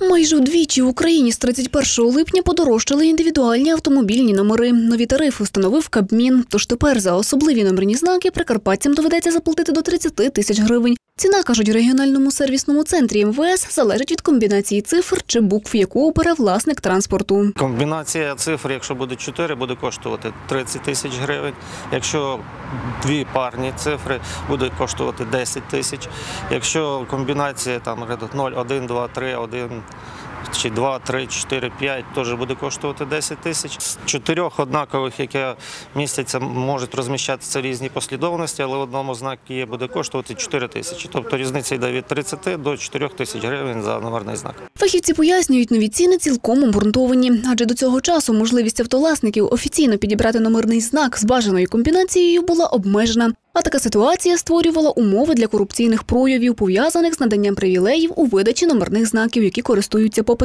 Майже вдвічі в Україні з 31 липня подорожчали індивідуальні автомобільні номери. Нові тарифи встановив Кабмін. Тож тепер за особливі номерні знаки прикарпатцям доведеться заплатити до 30 тисяч гривень. Ціна, кажуть, у регіональному сервісному центрі МВС залежить від комбінації цифр чи букв, яку обере власник транспорту. Комбінація цифр, якщо буде 4, буде коштувати 30 тисяч гривень. Якщо дві парні цифри, буде коштувати 10 тисяч. Якщо комбінація там 0, 1, 2, 3, 1 чи 2, 3, 4, 5, теж буде коштувати 10 тисяч. З чотирьох однакових, які містяться, можуть розміщатися різні послідовності, але в одному знакі є, буде коштувати 4 тисячі. Тобто різниця йде від 30 до 4 тисяч гривень за номерний знак. Фахівці пояснюють, нові ціни цілком обґрунтовані, адже до цього часу можливість автовласників офіційно підібрати номерний знак з бажаною комбінацією була обмежена. А така ситуація створювала умови для корупційних проявів, пов'язаних з наданням привілеїв у видачі номерних знаків, які користуються попитом.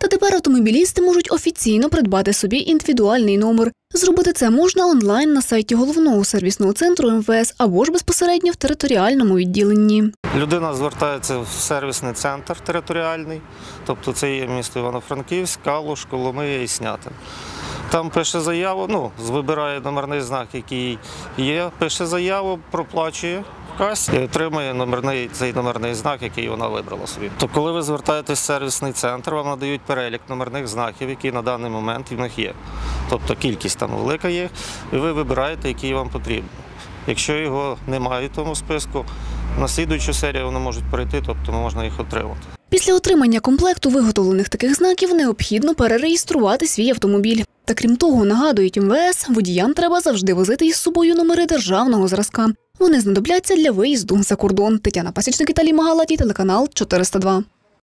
Та тепер автомобілісти можуть офіційно придбати собі індивідуальний номер. Зробити це можна онлайн на сайті головного сервісного центру МВС або ж безпосередньо в територіальному відділенні. Людина звертається в сервісний центр територіальний, тобто це є місто Івано-Франківськ, Калуш, Коломия і Снятин. Там пише заяву, ну, вибирає номерний знак, який є, пише заяву, проплачує в і отримує номерний, цей номерний знак, який вона вибрала собі. То коли ви звертаєтесь в сервісний центр, вам надають перелік номерних знаків, які на даний момент в них є. Тобто кількість там велика є, і ви вибираєте, який вам потрібен. Якщо його немає в тому списку, на слідуючу серію вони можуть перейти, тобто можна їх отримати. Після отримання комплекту виготовлених таких знаків необхідно перереєструвати свій автомобіль. Та крім того, нагадують МВС, водіям треба завжди возити із собою номери державного зразка. Вони знадобляться для виїзду за кордон. Тетяна Пасічник, Італій Магалаті, телеканал 402.